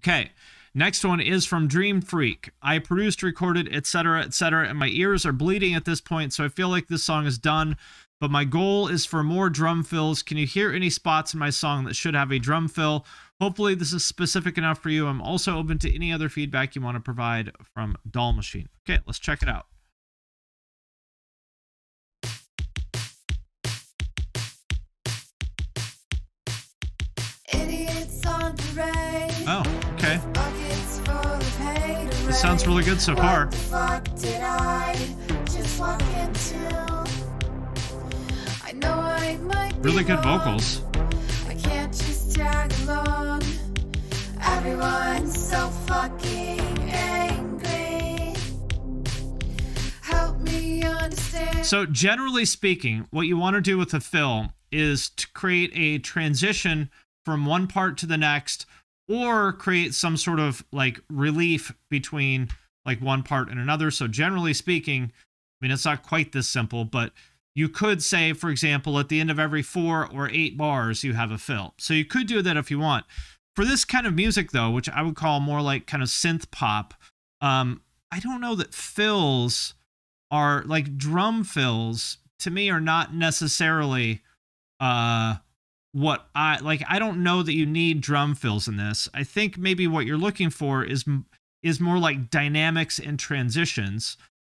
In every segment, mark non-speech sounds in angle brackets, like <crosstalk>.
Okay. Next one is from Dream Freak. I produced, recorded, etc., etc., and my ears are bleeding at this point, so I feel like this song is done. But my goal is for more drum fills. Can you hear any spots in my song that should have a drum fill? Hopefully, this is specific enough for you. I'm also open to any other feedback you want to provide from Doll Machine. Okay, let's check it out. Oh, okay. This sounds really good so far. Really good vocals. I can't just tag along. Everyone's so fucking angry. Help me understand. So, generally speaking, what you want to do with a fill is to create a transition from one part to the next or create some sort of like relief between like one part and another. So generally speaking, I mean, it's not quite this simple, but you could say, for example, at the end of every four or eight bars, you have a fill. So you could do that if you want. For this kind of music, though, which I would call more like kind of synth pop, um, I don't know that fills are like drum fills to me are not necessarily uh what I like I don't know that you need drum fills in this. I think maybe what you're looking for is is more like dynamics and transitions.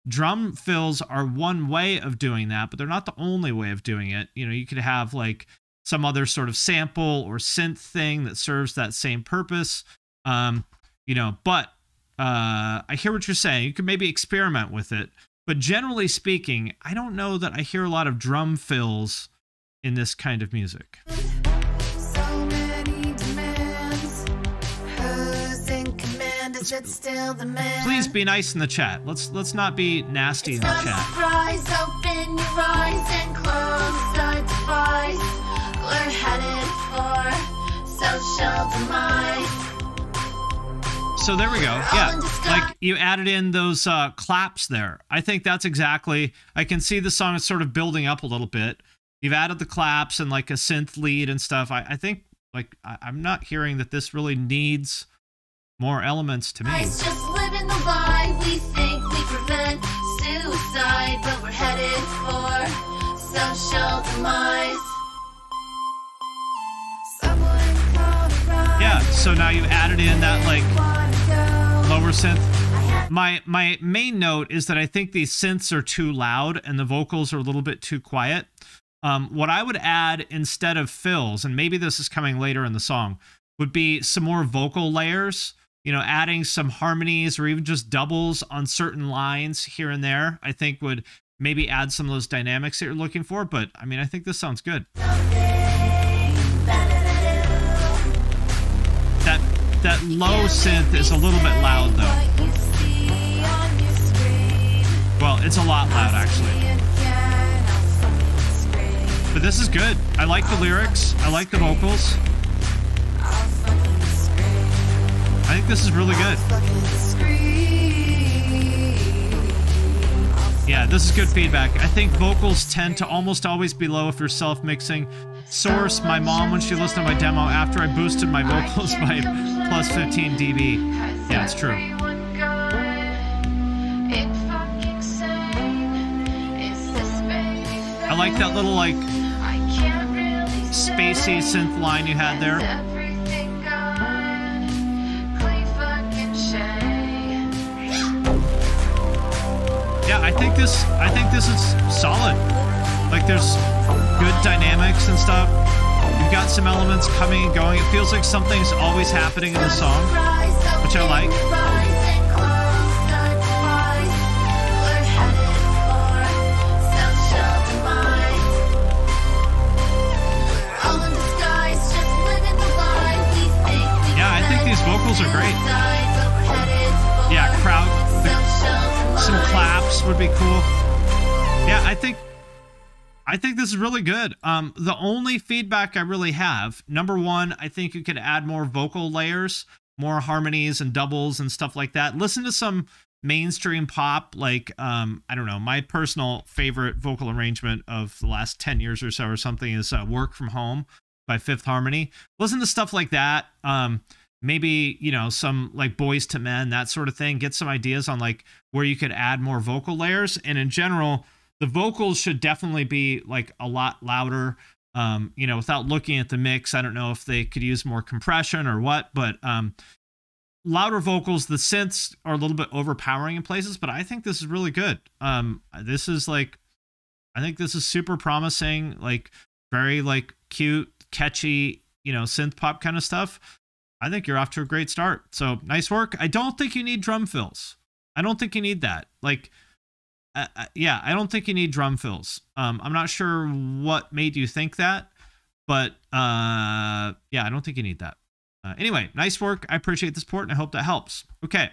Drum fills are one way of doing that, but they're not the only way of doing it. You know, you could have like some other sort of sample or synth thing that serves that same purpose. Um, you know, but uh, I hear what you're saying. You could maybe experiment with it, but generally speaking, I don't know that I hear a lot of drum fills in this kind of music. Please be nice in the chat. Let's let's not be nasty it's in the chat. Surprise, open your eyes and close We're headed for social demise. So there we go. Yeah, like you added in those uh, claps there. I think that's exactly. I can see the song is sort of building up a little bit. You've added the claps and like a synth lead and stuff. I, I think like I, am not hearing that this really needs more elements to me. It's just living the lie. We think we prevent suicide, but we're headed for social demise. Yeah, so now you've added in that like lower synth. My my main note is that I think these synths are too loud and the vocals are a little bit too quiet. Um, what I would add instead of fills, and maybe this is coming later in the song, would be some more vocal layers. You know, adding some harmonies or even just doubles on certain lines here and there. I think would maybe add some of those dynamics that you're looking for. But I mean, I think this sounds good. That that low synth is a little bit loud though. Well, it's a lot loud actually. But this is good. I like the lyrics. I like the vocals. I think this is really good. Yeah, this is good feedback. I think vocals tend to almost always be low if you're self-mixing. Source, my mom, when she listened to my demo after I boosted my vocals <laughs> by plus 15 dB. Yeah, it's true. I like that little, like, spacey synth line you had there. Yeah, I think this I think this is solid. Like there's good dynamics and stuff. You've got some elements coming and going. It feels like something's always happening in the song, which I like. Would be cool. Yeah, I think I think this is really good. Um, the only feedback I really have, number one, I think you could add more vocal layers, more harmonies and doubles and stuff like that. Listen to some mainstream pop, like um, I don't know, my personal favorite vocal arrangement of the last 10 years or so or something is uh, Work From Home by Fifth Harmony. Listen to stuff like that. Um, maybe you know some like Boyz II Men that sort of thing get some ideas on like where you could add more vocal layers. And in general the vocals should definitely be like a lot louder um you know without looking at the mix. I don't know if they could use more compression or what but um louder vocals the synths are a little bit overpowering in places but i think this is really good. Um this is like i think this is super promising like very like cute catchy you know synth pop kind of stuff I think you're off to a great start. So nice work. I don't think you need drum fills. I don't think you need that. Like, uh, uh, yeah, I don't think you need drum fills. Um, I'm not sure what made you think that, but uh, yeah, I don't think you need that. Uh, anyway, nice work. I appreciate the support and I hope that helps. Okay.